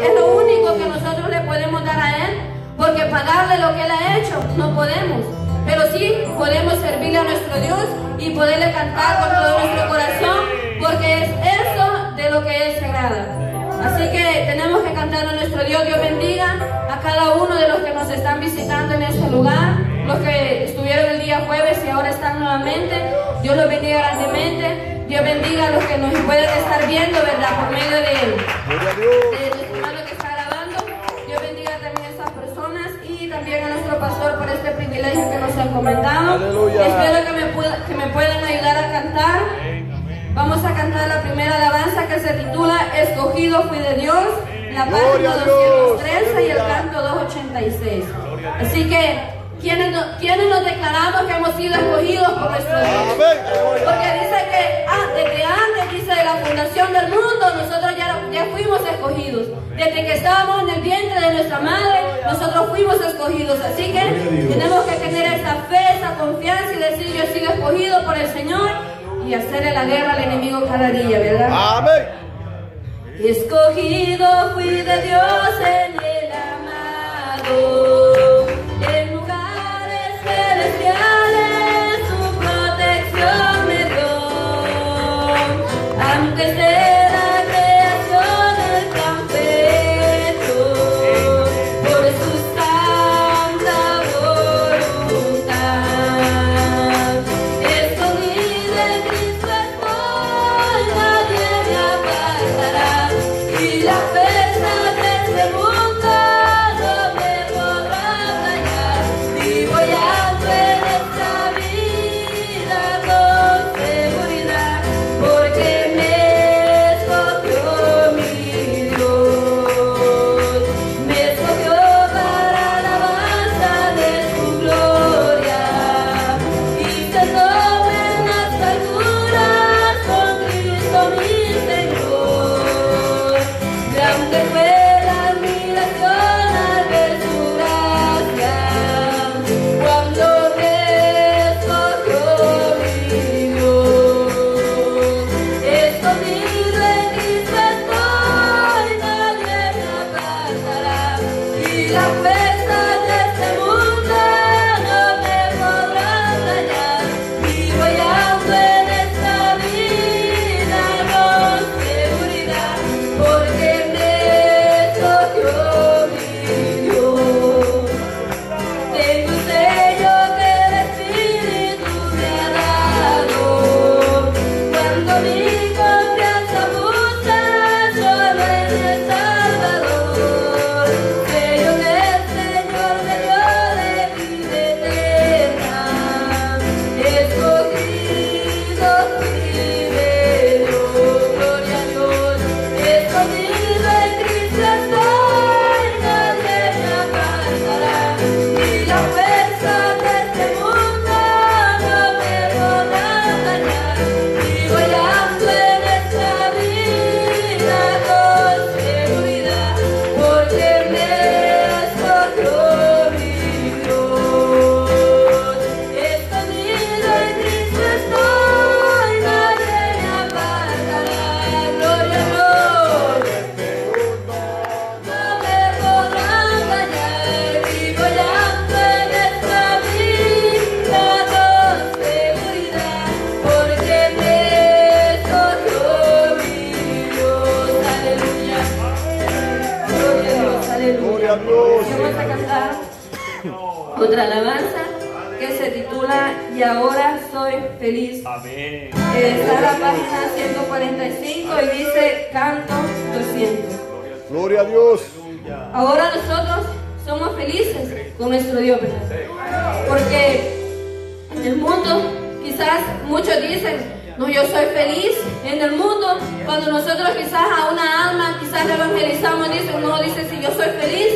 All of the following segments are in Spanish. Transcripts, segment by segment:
es lo único que nosotros le podemos dar a Él, porque pagarle lo que Él ha hecho no podemos. Pero sí podemos servirle a nuestro Dios y poderle cantar con todo nuestro corazón, porque es eso de lo que Él se agrada. Así que tenemos que cantar a nuestro Dios. Dios bendiga a cada uno de los que nos están visitando en este lugar, los que estuvieron el día jueves y ahora están nuevamente. Dios los bendiga grandemente. Dios bendiga a los que nos pueden estar viendo, ¿verdad? Por medio de Él. Pastor por este privilegio que nos ha encomendado. Aleluya. Espero que me, pueda- que me puedan ayudar a cantar. Vamos a cantar la primera alabanza que se titula Escogido fui de Dios, la página a Dios. 213 y el canto 286. Así que, ¿quiénes, no- quiénes nos declaramos que hemos sido escogidos por nuestro Dios? Porque dice que ah, desde antes, dice de la fundación del mundo, nosotros ya, ya fuimos escogidos. Desde que estábamos en el vientre de nuestra madre, nosotros fuimos escogidos. Así que tenemos que tener esa fe, esa confianza y decir yo he sido escogido por el Señor y hacerle la guerra al enemigo cada día, ¿verdad? Amén. Escogido fui de Dios en el amado, Antes de la felices con nuestro Dios, ¿verdad? Porque en el mundo quizás muchos dicen, no, yo soy feliz en el mundo. Cuando nosotros quizás a una alma, quizás evangelizamos, dice, uno dice, si yo soy feliz,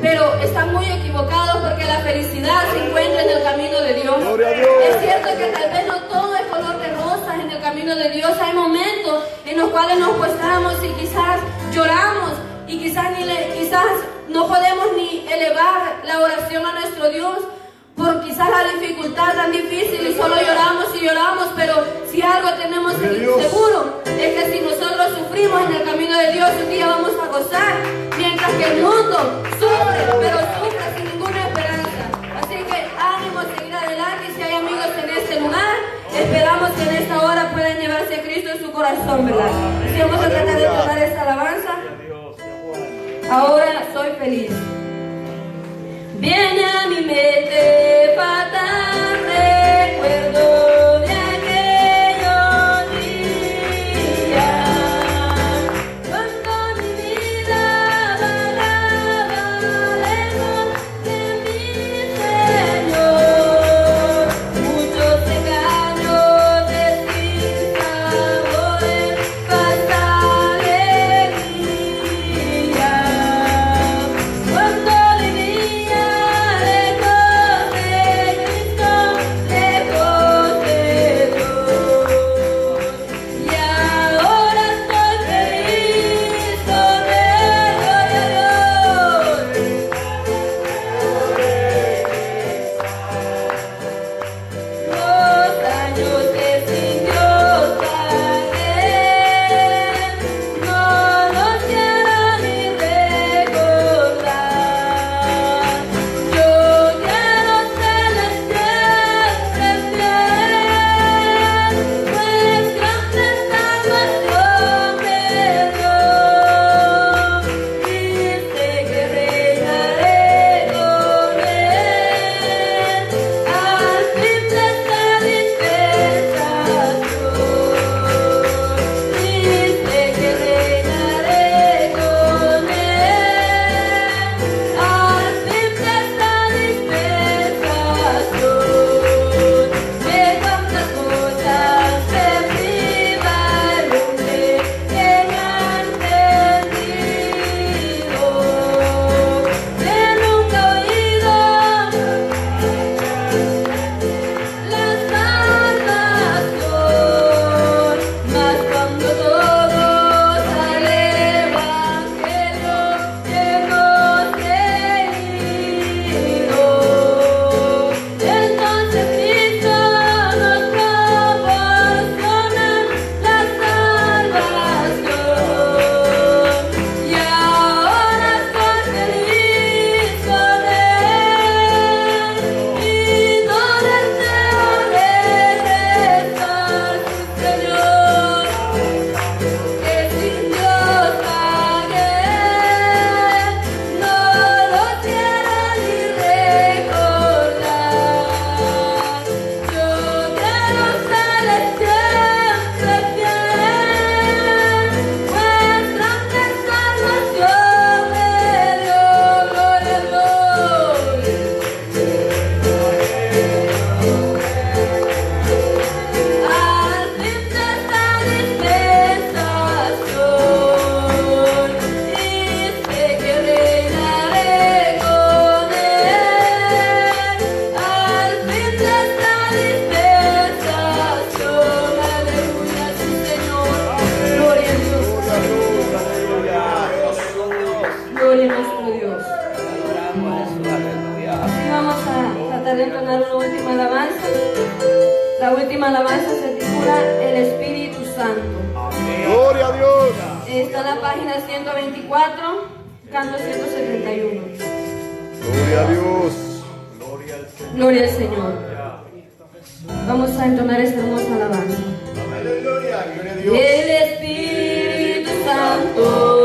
pero están muy equivocados porque la felicidad se encuentra en el camino de Dios. Dios. Es cierto que tal vez no todo es color de rosas en el camino de Dios. Hay momentos en los cuales nos postramos y quizás lloramos y quizás, ni le- quizás no podemos ni elevar la oración a nuestro Dios por quizás la dificultad tan difícil y solo lloramos y lloramos, pero si algo tenemos seguro es que si nosotros sufrimos en el camino de Dios, un día vamos a gozar, mientras que el mundo sufre, pero sufre sin ninguna esperanza. Así que ánimo a seguir adelante y si hay amigos en este lugar, esperamos que en esta hora puedan llevarse a Cristo en su corazón, ¿verdad? Si vamos a tratar de tocar esta alabanza ahora soy feliz. Viene a mi mente fatal recuerdo. dar una última alabanza. La última alabanza se titula El Espíritu Santo. Gloria a Dios. Está en la página 124, canto 171. Gloria a Dios. Gloria al Señor. Vamos a entonar esta hermosa alabanza. Aleluya, gloria a Dios. El Espíritu Santo.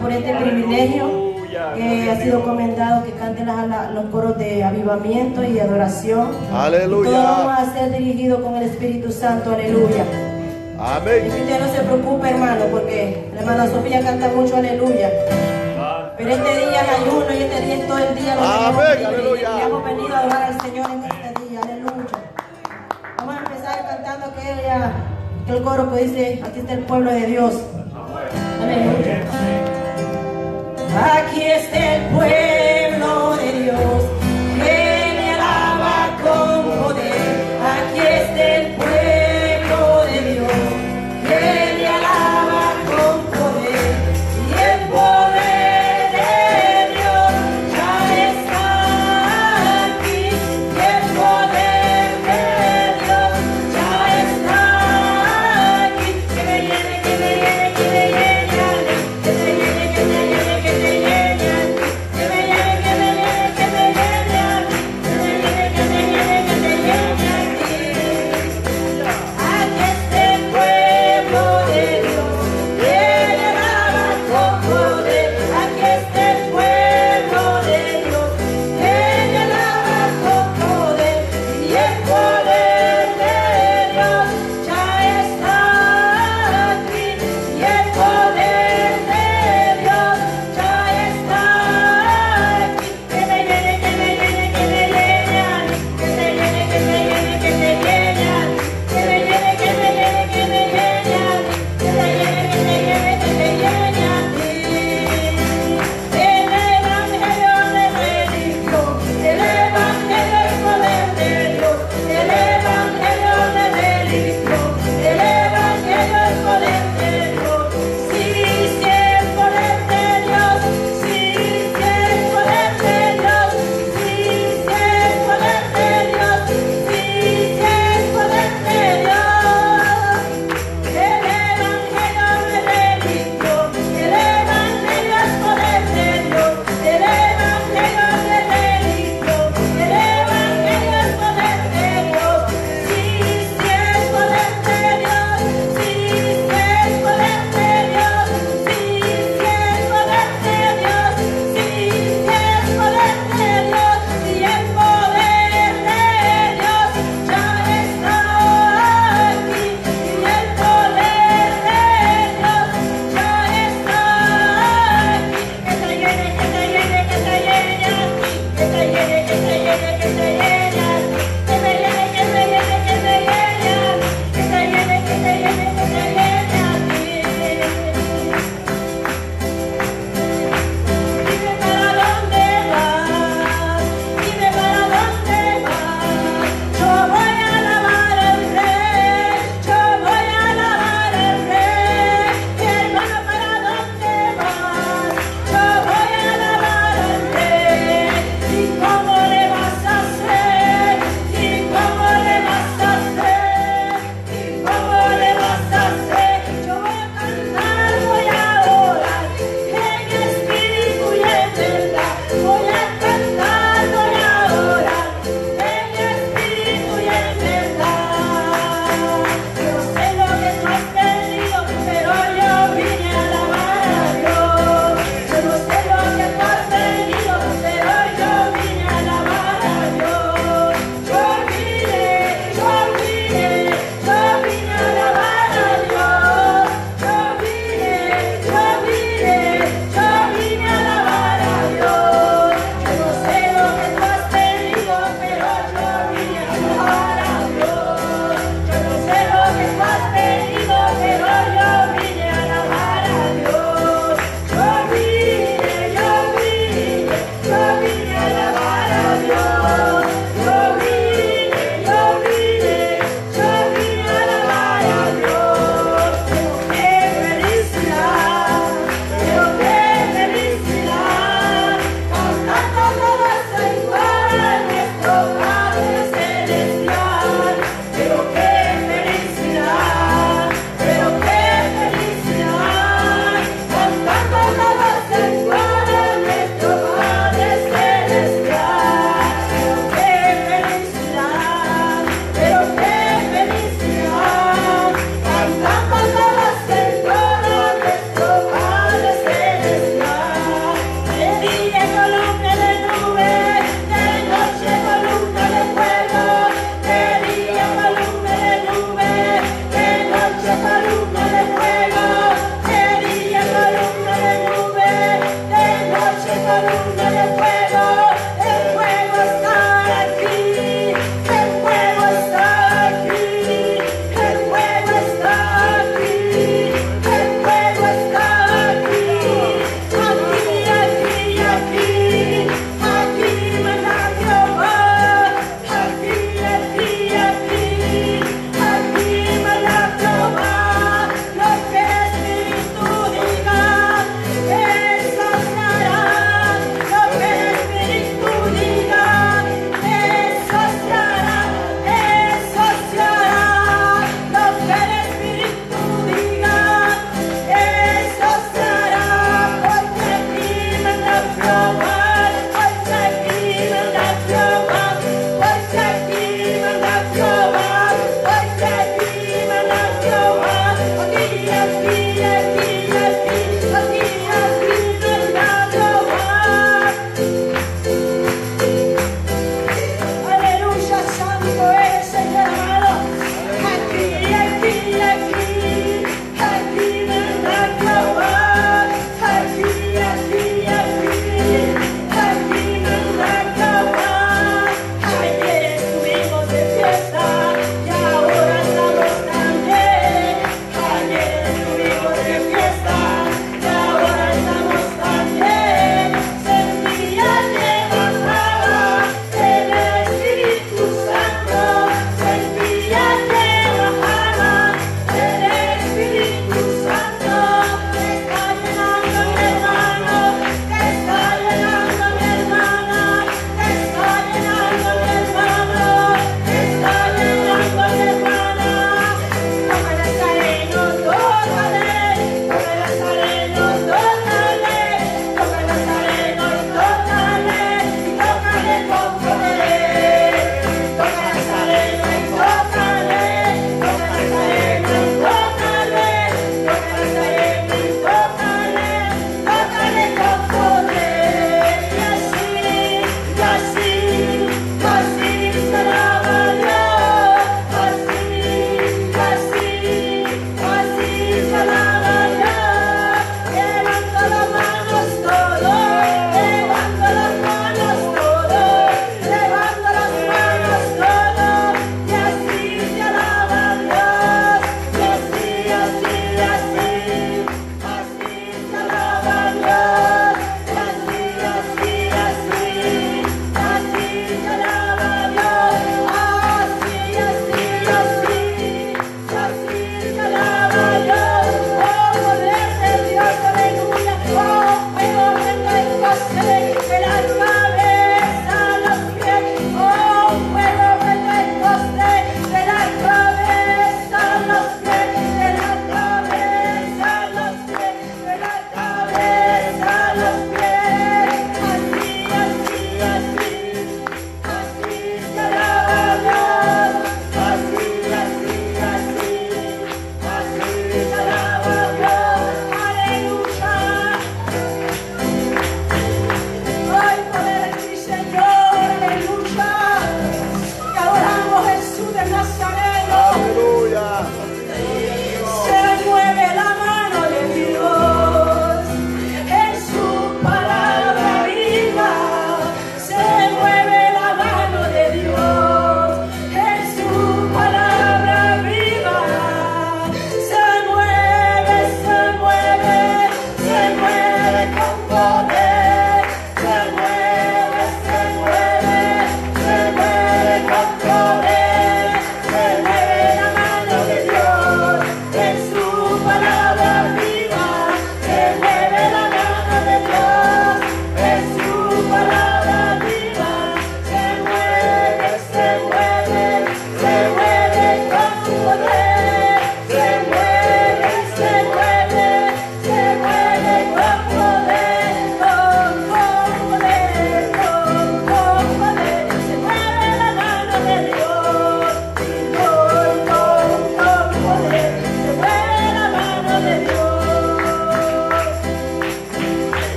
Por este privilegio que ha sido comendado que las- la- los coros de avivamiento y adoración. Aleluya. Y todo vamos a ser dirigidos con el Espíritu Santo. Aleluya. Y Amén. que usted no se preocupe, hermano, porque la hermana Sofía canta mucho aleluya. Pero este día es ayuno y este día es todo el día. Amén, aleluya. Y hemos venido a adorar al Señor en este día. Aleluya. Vamos a empezar cantando aquella, aquel coro que dice, aquí está el pueblo de Dios. Aleluya. Aquí está el pueblo